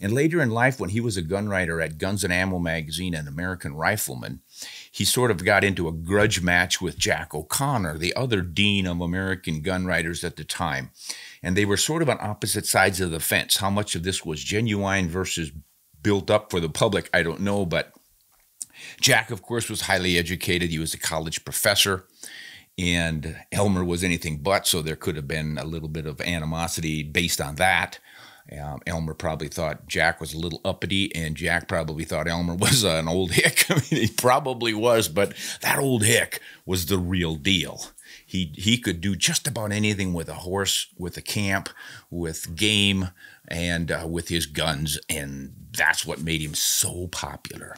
And later in life, when he was a gun writer at Guns and Ammo magazine and American Rifleman, he sort of got into a grudge match with Jack O'Connor, the other dean of American gun writers at the time. And they were sort of on opposite sides of the fence. How much of this was genuine versus built up for the public, I don't know. But Jack, of course, was highly educated. He was a college professor and Elmer was anything but. So there could have been a little bit of animosity based on that. Um, Elmer probably thought Jack was a little uppity, and Jack probably thought Elmer was uh, an old hick. I mean, he probably was, but that old hick was the real deal. He he could do just about anything with a horse, with a camp, with game, and uh, with his guns, and that's what made him so popular.